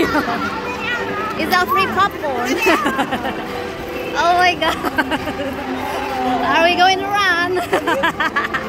it's all free popcorn. oh my god. Are we going to run?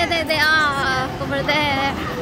they, they, they are over there.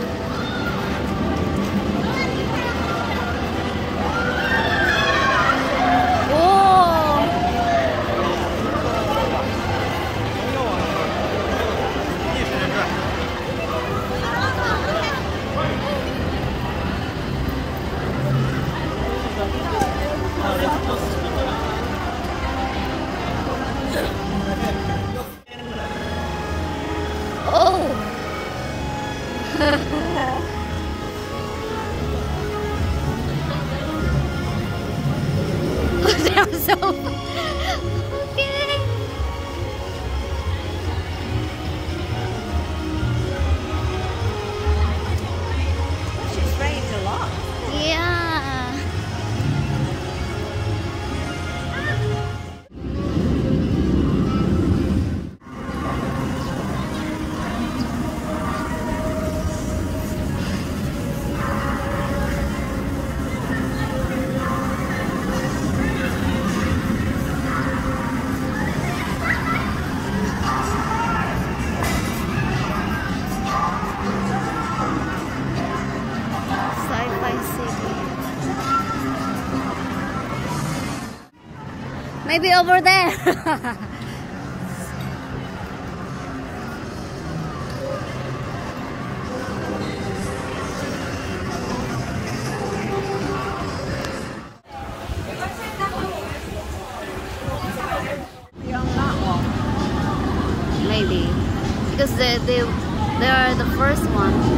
Maybe over there. Maybe. Because they, they, they are the first one.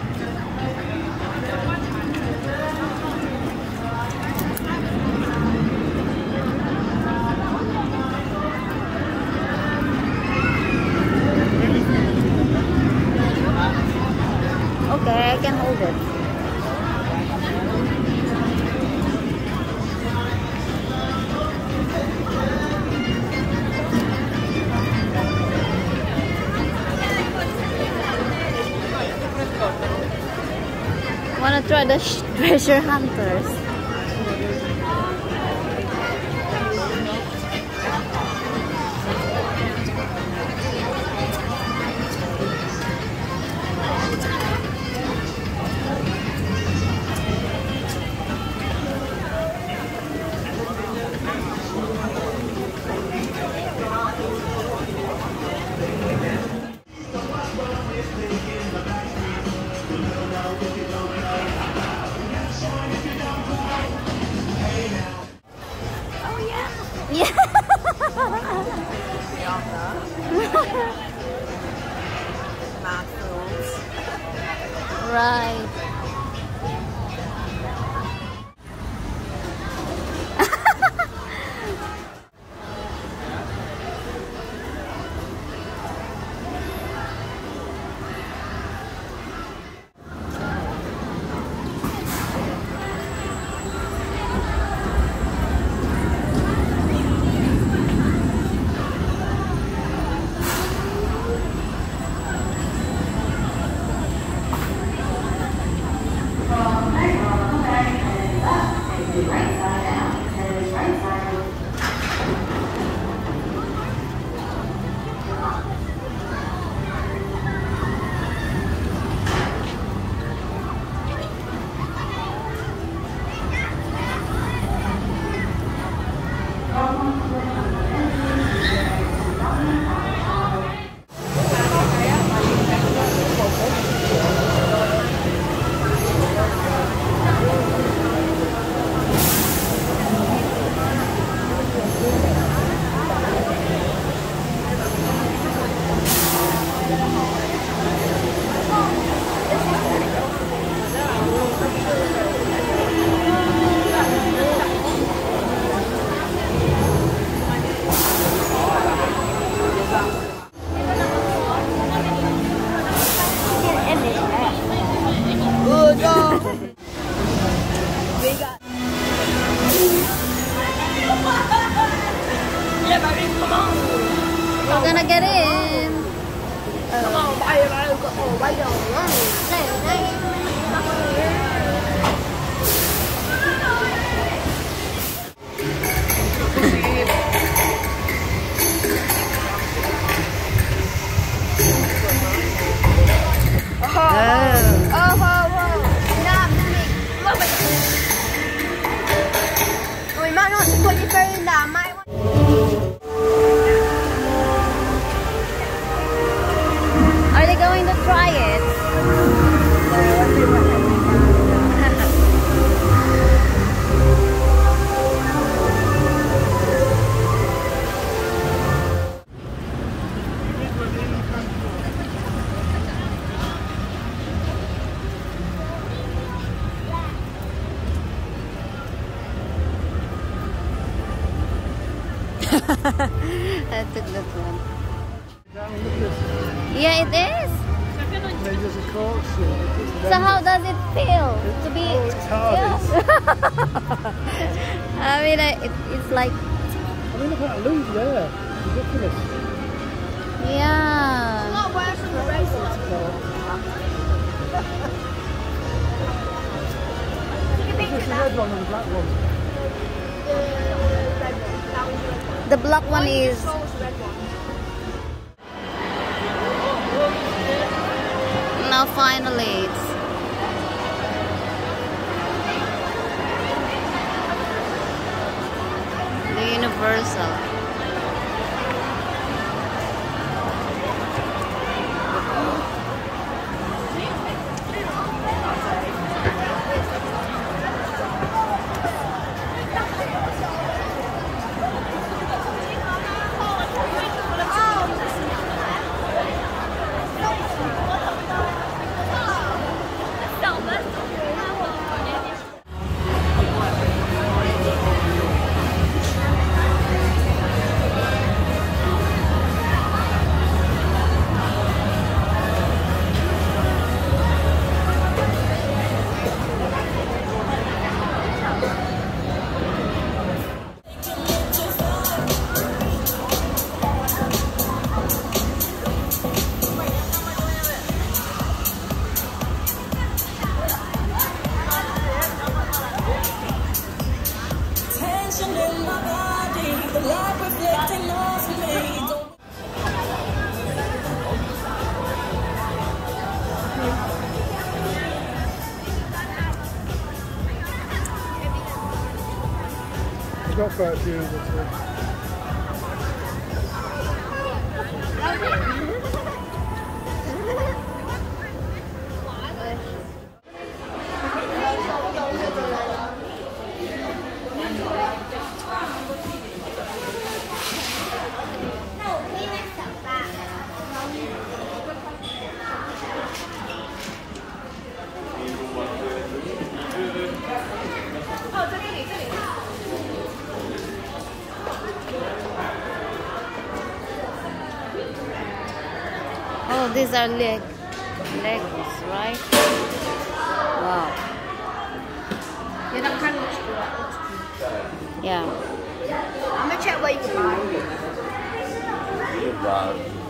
the treasure hunters. Yeah. right. Might not put your phone in I took that one. Yeah, it is. There's a corkscrew. So how does it feel to be? Oh, it's hard. Yeah. I mean, I, it, it's like I mean, look at that loop there. Ridiculous. yeah. not worse than the races. It's the red one and the black one. The black one is now finally it's the universal. In my body, the reflecting off me. I've got quite a few of these are leg Legos, right? Wow. Yeah, that kind of looks good. That looks cute. Yeah. I'm gonna check where you can buy. Good, Rob.